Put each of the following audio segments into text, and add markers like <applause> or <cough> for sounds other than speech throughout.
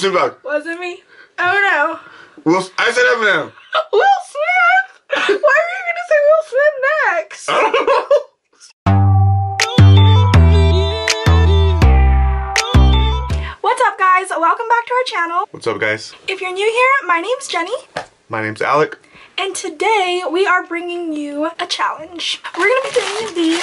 Snoop Dogg. Was it me? Oh no. Will, I said Eminem. <laughs> Will Smith? Why were you gonna say Will Smith next? I don't know. What's up guys? Welcome back to our channel. What's up, guys? If you're new here, my name's Jenny. My name's Alec. And today we are bringing you a challenge. We're gonna be doing the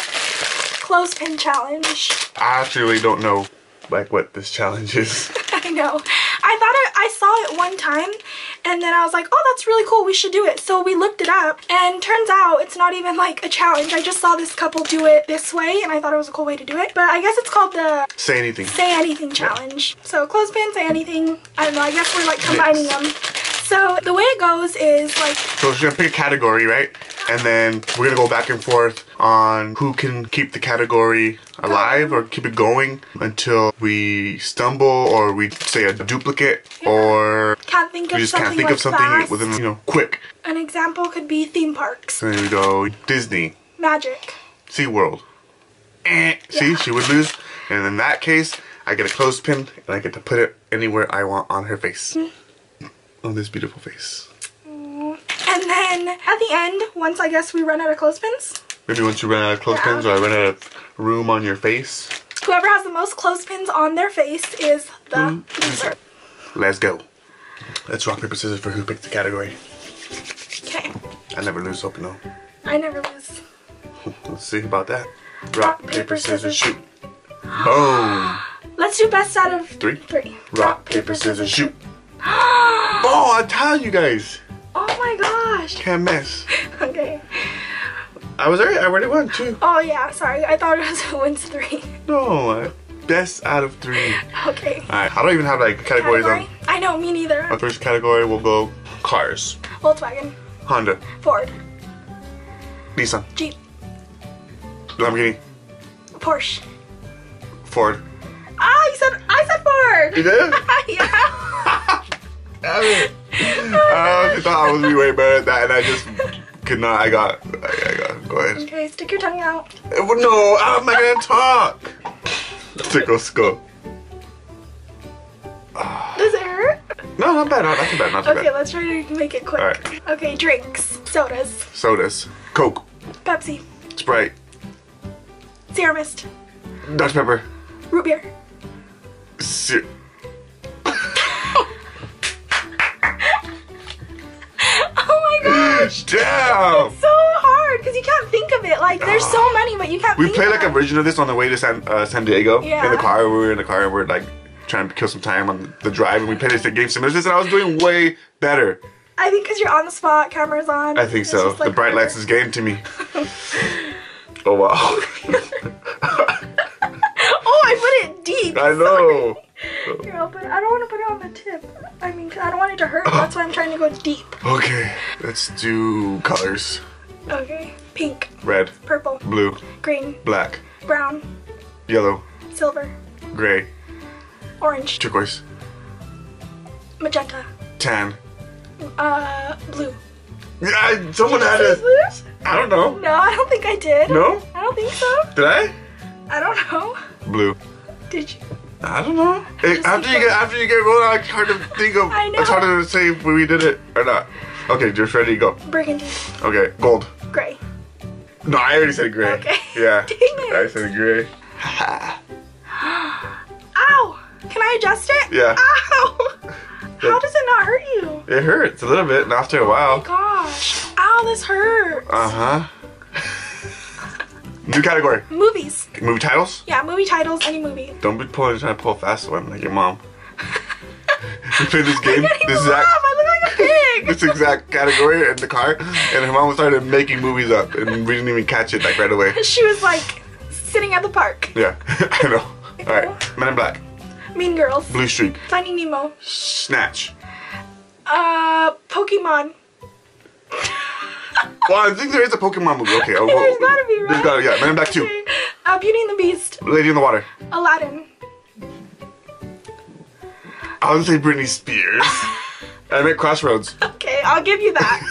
clothespin challenge. I actually don't know like what this challenge is. <laughs> I know. I thought I, I saw it one time and then I was like, oh, that's really cool. We should do it. So we looked it up and turns out it's not even like a challenge. I just saw this couple do it this way and I thought it was a cool way to do it. But I guess it's called the Say anything. Say Anything Challenge. So clothespin, say anything. I don't know. I guess we're like combining Yes. them. So the way it goes is like, So she's gonna pick a category, right? And then we're gonna go back and forth on who can keep the category alive or keep it going until we stumble or we say a duplicate or can't think we of just something can't think like of something fast. within you know quick. An example could be theme parks, So then we go Disney, magic. SeaWorld. Eh. See, she would lose. And in that case, I get a clothespin and I get to put it anywhere I want on her face. Hmm. On this beautiful face. And then at the end, once I guess we run out of clothespins, Maybe once you run out of clothespins Yeah. or I run out of room on your face, whoever has the most clothespins on their face is the mm. loser. let's go. Let's rock, paper, scissors for who picked the category. Okay. I never lose, hope no. I never lose. <laughs> Let's see about that. Rock, paper, scissors, shoot. Boom. <gasps> Let's do best out of Three. three. Rock, paper, scissors, shoot. <gasps> oh I tell you guys. Oh my gosh. Can't mess. <laughs> Okay. I was already, I already won two. Oh yeah, sorry. I thought it was who wins three. No, uh, best out of three. Okay. Alright, I don't even have like categories Category? I know, me neither. on. My first category will go cars, Volkswagen, Honda, Ford, Nissan, Jeep, Lamborghini, Porsche. Ford. Ah, you said I said Ford. You did? <laughs> yeah. <laughs> Damn it. I honestly thought I was be way better at that, and I just could not. I got. I, I got. Go ahead. Okay, stick your tongue out. Eh, No, I'm not gonna talk? Tickle skull. Does it hurt? No, not bad. Not, not too bad. Not too Okay, bad. let's try to make it quick. Alright. Okay, drinks, sodas, Sodas, Coke, Pepsi, Sprite, Sierra Mist, Dutch Pepper, root beer. Se- gosh. Damn. so hard because you can't think of it. Like there's so many, but you can't. We played like a version of this on the way to San uh, San Diego in the car. We were in the car and we are like trying to kill some time on the drive, and we played this game similar to this, and I was doing way better. I think because you're on the spot, cameras on. I think so. like, the bright lights is game to me. <laughs> oh wow! <laughs> Oh, I put it deep. I know. Here, I'll put it- I don't want to put it on the tip. I mean, 'cause I don't want it to hurt. That's why I'm trying to go deep. Okay, let's do colors: Okay. Pink, red, purple, blue, green, black, brown, yellow, silver, gray, orange, turquoise, magenta, tan. uh, blue. Yeah, someone Did had it. I don't know. No, I don't think I did. No? I don't think so. Did I? I don't know. Blue. Did you? I don't know. Just after you get after you get rolling, it's hard to think of. <laughs> I know. It's hard to say if we did it or not. Okay, just ready to go. Burgundy, Okay, gold. gray. No, I already said gray. Okay. <laughs> Yeah. <laughs> Dang it. I said gray. <gasps> Ow! Can I adjust it? Yeah. Ow! How does it not hurt you? It hurts a little bit, and after a Oh while. my gosh. Ow, this hurts. Uh huh. New category. Movies. Movie titles. Yeah, movie titles, any movie. Don't be pulling trying to pull a fast one like your mom. <laughs> we played this <laughs> game. I This exact I look like a pig. <laughs> this exact category in the car, and her mom started making movies up, and we didn't even catch it like right away. she was like sitting at the park. Yeah, I know. All right, Men in Black, Mean Girls. Blue Streak, Finding Nemo. Snatch. Uh, Pokemon. <laughs> Well, I think there is a Pokemon movie. Okay, oh, <laughs> There's oh, gotta be, right? There's gotta, yeah. Men in Black Two, Uh, Beauty and the Beast. Lady in the Water. Aladdin. I gonna say Britney Spears. <laughs> I meant Crossroads. Okay, I'll give you that.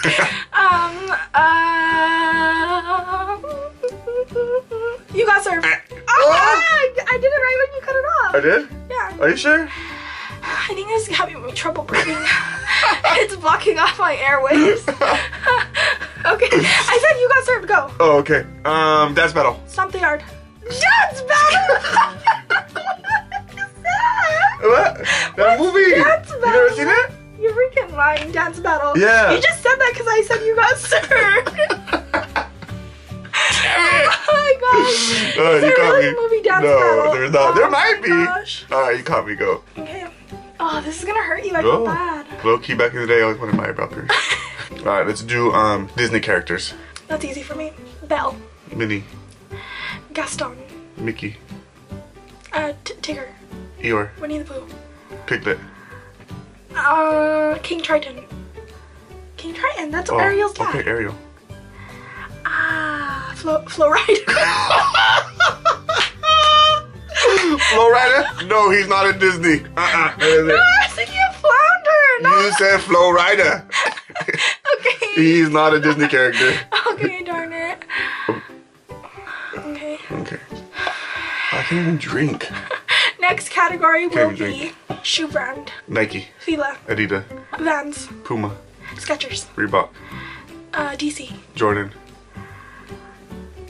um, uh, you got served. Eh. Oh, I, I did it right when you cut it off. I did? Yeah. Are you sure? I think this is having me trouble breathing. it's blocking off my airways. Okay, I said you got served. Go. Oh, okay. Um, dance battle. Stomp the yard. Dance battle. <laughs> What? That movie. Dance You never seen it? You're freaking lying. Dance battle. Yeah. You just said that because I said you got <laughs> served. <laughs> oh my gosh. Uh, Is there really a movie Dance no, Battle? there's not. Oh there might be. gosh. All right, you caught me. Go. Okay. Oh, this is gonna hurt you. I feel bad. Low key back in the day, I always wanted my eyebrow pierced. All right, let's do um Disney characters. That's easy for me. Belle. Minnie, Gaston. Mickey, Uh, T- Tigger. Eeyore, Winnie the Pooh. Piglet. Uh, King Triton. King Triton. That's Oh, Ariel's cat. Okay, Ariel. Ah, Flo Flo Rida. <laughs> Flo Rida? No, he's not in Disney. Uh-uh. no, I was thinking of Flounder. No. You said Flo Rida. Okay. He's not a Disney character. <laughs> Okay, darn it. Okay. Okay. I can't even drink. <laughs> Next category will be shoe brand. Nike, Fila. Adidas, Vans. Puma, Skechers. Reebok, Uh, DC. Jordan.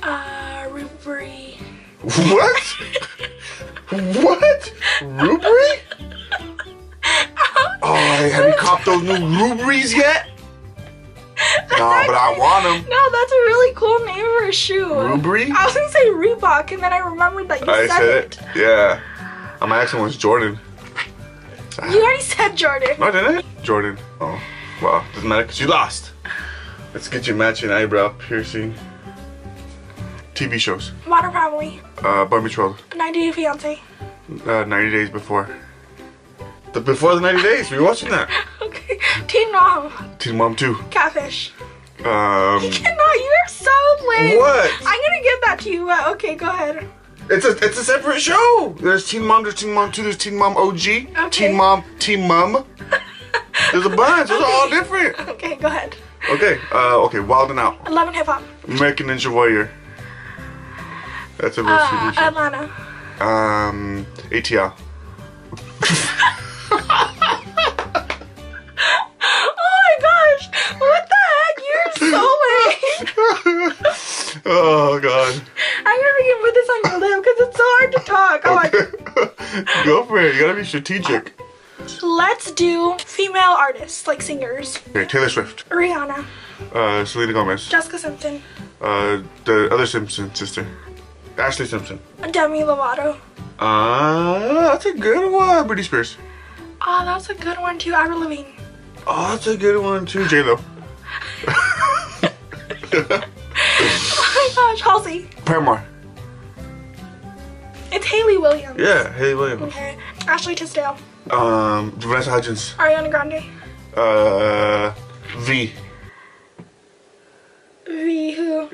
Uh, Rubri. What? what? Rubri? <laughs> Oh, have you copped those new Rubris yet? <laughs> No, but I want them. No, that's a really cool name for a shoe. Rubri? I was gonna say Reebok, and then I remembered that you I said, it. it. Yeah. Uh, my accent was Jordan. You already said Jordan. No, didn't I? Jordan. Oh, well, doesn't matter because you lost. Let's get you matching eyebrow piercing. TV shows. Modern Family. Uh, Boy Betrothed. 90 Day Fiance. Uh, 90 days before. The before the 90 days. We were watching that. <laughs> Okay. Teen Mom. Teen Mom 2. Catfish. Um, Cannot. You're so lame. What? I'm gonna give that to you. But okay, go ahead. it's a it's a separate show. There's Teen Mom. There's Teen Mom 2. There's Teen Mom OG. Okay. Teen Mom. Teen Mom. There's a bunch. Those are all different. Okay, go ahead. Okay. Uh, okay. Wild and Out. 11 Hip Hop. American Ninja Warrior. That's a real Uh, TV show. Atlanta. Um, ATL. <laughs> oh God. I'm gonna freaking put this on your lip because it's so hard to talk. Oh my. <laughs> Go for it. You gotta be strategic. Let's do female artists, like singers. Okay, Taylor Swift. Rihanna, Uh, Selena Gomez. Jessica Simpson, Uh, the other Simpson sister. Ashlee Simpson. Demi Lovato. Uh, that's a good one. Britney Spears. Oh, that's a good one too. Avril Lavigne. Oh, that's a good one too. J <laughs> <laughs> Lo. My gosh, Halsey. Paramore. It's Hayley Williams. Yeah, Hayley Williams. Okay. Ashley Tisdale. Um, Vanessa Hudgens. Ariana Grande. Uh, V. V who?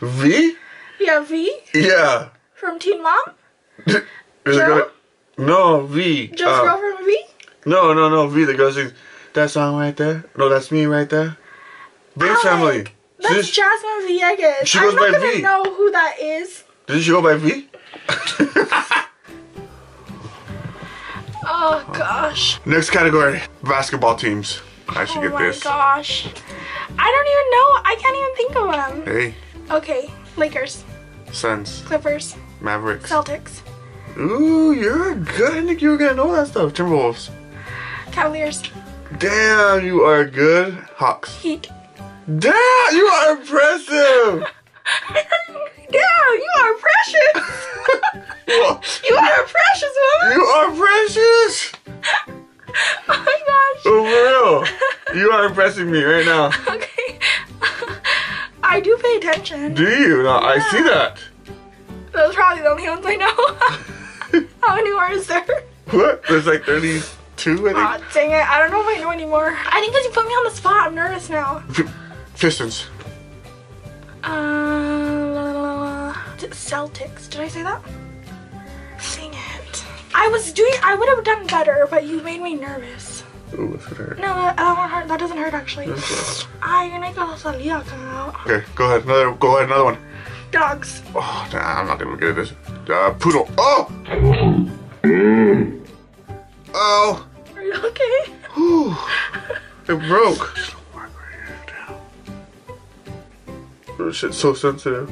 <laughs> v? Yeah, V Yeah. from Teen Mom. <laughs> Is it Joe? No, V. Joe's Uh, girl from V. No, no, no. V. The girl sings that song right there. No, that's me right there. Big family. That's she, Jasmine Villegas. She I'm goes not by gonna V. know who that is. didn't she go by V? <laughs> Oh gosh. Next category: basketball teams. I should Oh get my this. gosh. I don't even know. I can't even think of them. Hey, Okay. Lakers, Suns, Clippers, Mavericks. Celtics, Ooh, you're good. I think you were gonna know that stuff. Timberwolves. Cavaliers, Damn, you are good. Hawks. Heat. Damn, you are impressive. <laughs> Damn, you are precious. <laughs> You are a precious woman. you are precious. <laughs> Oh my gosh. Oh, for real. You are impressing me right now. Okay. I do pay attention. Do you? No, I see that. Those are probably the only ones I know. How many more is there? What? There's like 32, I Aw, think. dang it. I don't know if I know anymore. I think because you put me on the spot, I'm nervous now. F- Pistons. Uh, Celtics. Did I say that? Sing it. I was doing, I would have done better, but you made me nervous. Ooh, that's gonna hurt. No, that, that won't hurt. That doesn't hurt actually. That's good. Ay, yo no quiero salir acá. Okay, go ahead. Another. Go ahead. Another one. Dogs. Oh, nah, I'm not gonna get at this. Uh, poodle. Oh. <laughs> Oh. Are you okay. Whew. It broke. <laughs> shit's so sensitive.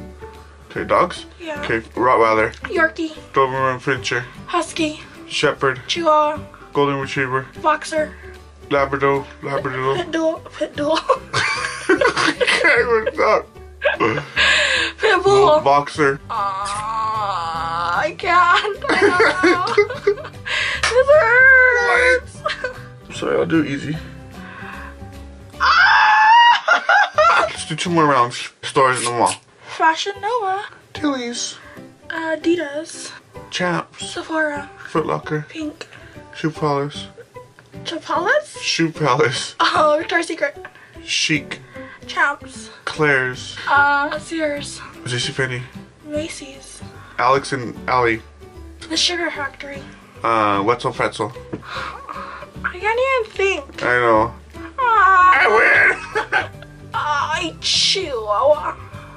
Okay, dogs? Yeah. Okay, Rottweiler, Yorkie, Doberman Pinscher, Husky, Shepherd, Chihuahua, Golden Retriever, Boxer, Labrador, Labrador. Pitbull, Pitbull, okay, what's up? Pitbull. Boxer. Ah, I can't. Ah. <laughs> <laughs> this hurts. Sorry, I'll do it easy. Let's do two more rounds. Stores in the mall. Fashion Nova, Tilly's, Adidas, Champs, Sephora, Foot Locker, Pink, Shoe Palace, Chapalas. Shoe Palace, <laughs> Oh, Victoria's Secret, Chic, Champs, Claire's, uh, Sears, JCPenney, Macy's, Alex and Ani, The Sugar Factory. uh, Wetzel Pretzel. I can't even think. I know.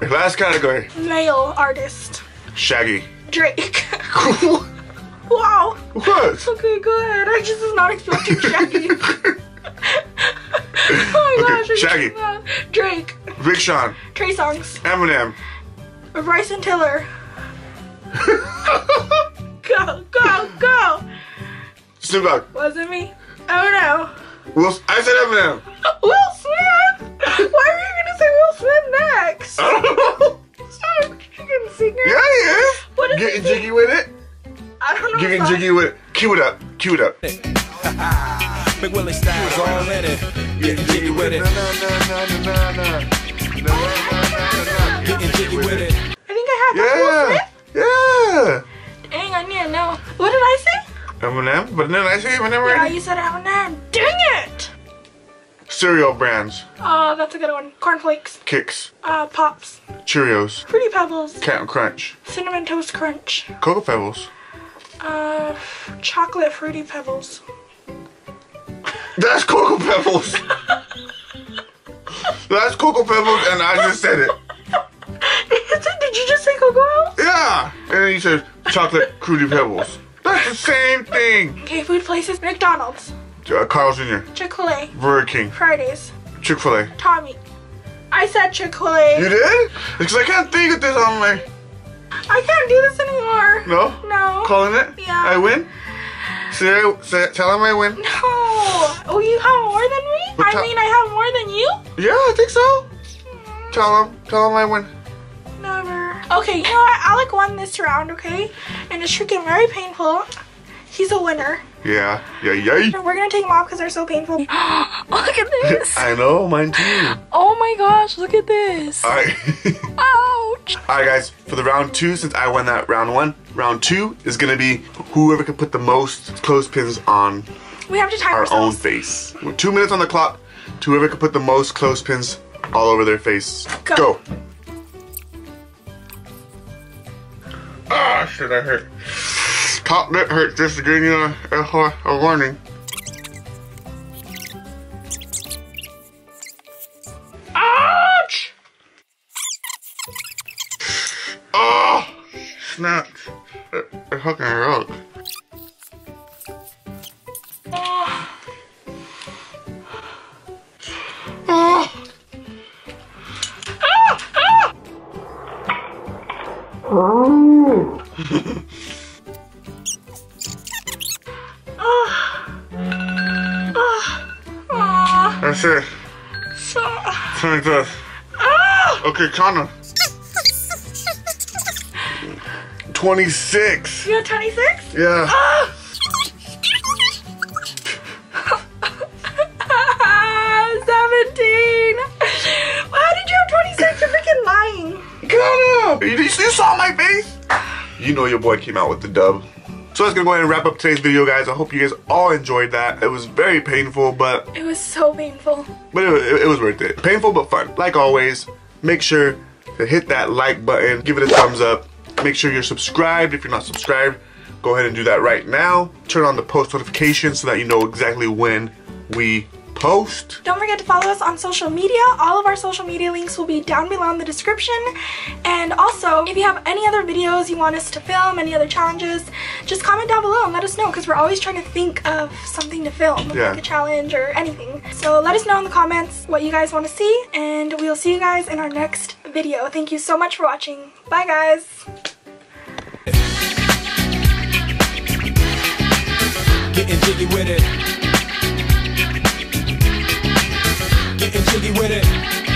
Last category. Male artist. Shaggy. Drake. what? wow. Okay, good. I just was not expecting <laughs> Shaggy. <laughs> oh my Okay, gosh. Shaggy. Drake. Big Sean. Trey Songz. Eminem. Bryson Tiller. <laughs> Go, go, go. Snoop Dogg. Wasn't me. Oh no. Will, I said Eminem. Smith next? I don't know. Sorry, chicken singer. Yeah, he is. What is Getting jiggy with it. I don't know. Getting jiggy with it. Cue it up. Cue it up. <laughs> Big Willie style's all in it. Getting jiggy with it. Getting jiggy with it. I think I have that. Will Yeah. Smith. Yeah. Dang, I need to know. What did I say? Eminem. But then I say Eminem Yeah, already. you said Eminem. Dang it! Cereal brands. Oh, that's a good one. Cornflakes. Kix. Uh, Pops. Cheerios. Fruity Pebbles. Captain Crunch. Cinnamon Toast Crunch. Cocoa Pebbles. Uh, Chocolate Fruity Pebbles. That's Cocoa Pebbles. <laughs> That's Cocoa Pebbles, and I just said it. Did you just say Cocoa Pebbles? Yeah. And then he said chocolate Fruity Pebbles. That's the same thing. Okay, food places. McDonald's. Uh, Carl Jr. Chick-fil-A. Burger King. Fridays. Chick Fil A. Tommy. I said Chick-fil-A. You did? Because I can't think of this on my. I can't do this anymore. No? No. Calling it? Yeah. I win? Say, say, tell him I win. No. Oh, you have more than me? But I mean, I have more than you? Yeah, I think so. Tell him. Tell him I win. Never. Okay, you know what? Alec won this round, okay? And it's freaking very painful. He's a winner. Yeah. Yeah, yeah. We're gonna take them off because they're so painful. <gasps> look at this. <laughs> I know, mine too. Oh my gosh, look at this. Alright. <laughs> <laughs> Ouch. Alright, guys. For the round two, since I won that round one, round two is gonna be whoever can put the most clothespins on We have to time our own ourselves. face. With two minutes on the clock to whoever can put the most clothespins all over their face. Go. Go. Ah, shit, I hurt. Top lip hurts just give you a, a, a warning. That's it. so, Something like this. ah, Okay, Connor. 26. you have 26? Yeah. Ah! <laughs> 17! How did you have 26? You're freaking lying. Connor! You, you saw my face? You know your boy came out with the dub. So that's gonna go ahead and wrap up today's video, guys. I hope you guys all enjoyed that. It was very painful, but It was so painful. but it, it, it was worth it. Painful but fun. Like always, make sure to hit that like button, give it a thumbs up. Make sure you're subscribed. If you're not subscribed, go ahead and do that right now. Turn on the post notifications so that you know exactly when we post. Don't forget to follow us on social media. All of our social media links will be down below in the description. And also, if you have any other videos you want us to film, any other challenges, just comment down below and let us know because we're always trying to think of something to film, Yeah. like a challenge or anything. So let us know in the comments what you guys want to see and we'll see you guys in our next video. Thank you so much for watching. Bye guys! Getting jiggy with it. Getting jiggy with it.